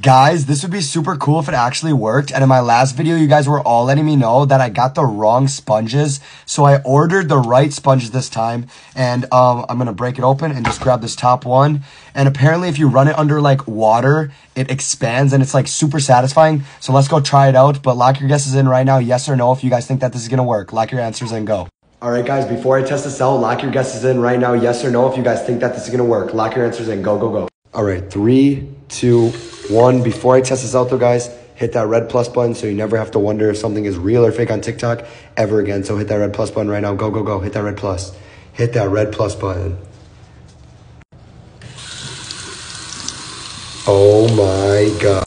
Guys, this would be super cool if it actually worked. And in my last video, you guys were all letting me know that I got the wrong sponges. So I ordered the right sponges this time. And um, I'm going to break it open and just grab this top one. And apparently if you run it under like water, it expands and it's like super satisfying. So let's go try it out. But lock your guesses in right now. Yes or no if you guys think that this is going to work. Lock your answers and go. All right, guys, before I test this out, lock your guesses in right now. Yes or no if you guys think that this is going to work. Lock your answers in. Go, go, go. All right, three, two, one. Before I test this out though, guys, hit that red plus button so you never have to wonder if something is real or fake on TikTok ever again. So hit that red plus button right now. Go, go, go. Hit that red plus. Hit that red plus button. Oh my God.